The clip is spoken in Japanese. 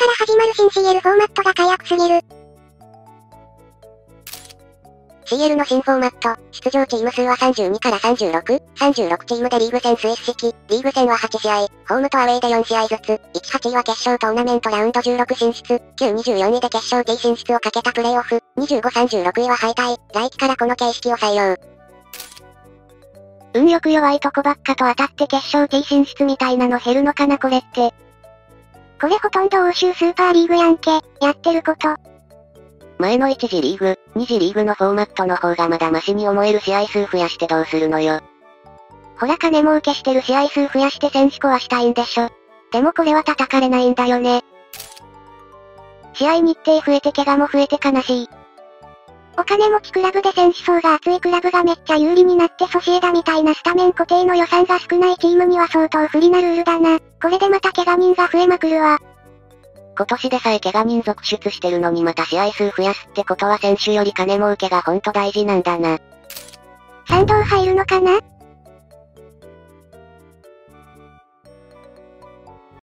から始まる新 CL フォーマットが火薬すぎる。CL の新フォーマット、出場チーム数は32から36、36チームでリーグ戦スイス式、リーグ戦は8試合、ホームとアウェイで4試合ずつ、1、8位は決勝トーナメントラウンド16進出、9、24位で決勝 T 進出をかけたプレイオフ、25、36位は敗退、来季からこの形式を採用。運よく弱いとこばっかと当たって決勝 T 進出みたいなの減るのかなこれって。これほとんど欧州スーパーリーグやんけ、やってること。前の1次リーグ、2次リーグのフォーマットの方がまだマシに思える試合数増やしてどうするのよ。ほら金儲けしてる試合数増やして選手壊したいんでしょ。でもこれは叩かれないんだよね。試合日程増えて怪我も増えて悲しい。お金持ちクラブで選手層が厚いクラブがめっちゃ有利になってソシエダみたいなスタメン固定の予算が少ないチームには相当不利なルールだな。これでまた怪我人が増えまくるわ。今年でさえ怪我人続出してるのにまた試合数増やすってことは選手より金儲けがほんと大事なんだな。賛同入るのかな？